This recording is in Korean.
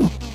you